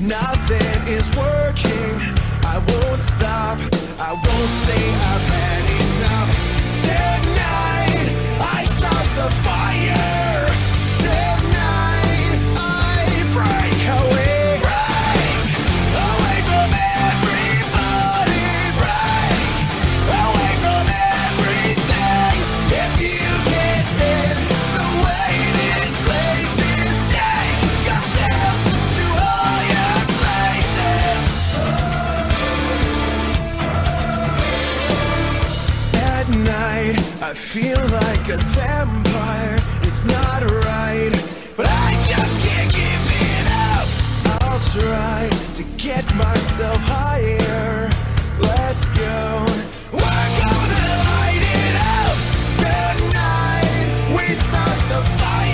nothing is working. I won't stop, I won't say I feel like a vampire, it's not right But I just can't give it up. I'll try to get myself higher. Let's go. We're gonna light it up. Tonight we start the fire.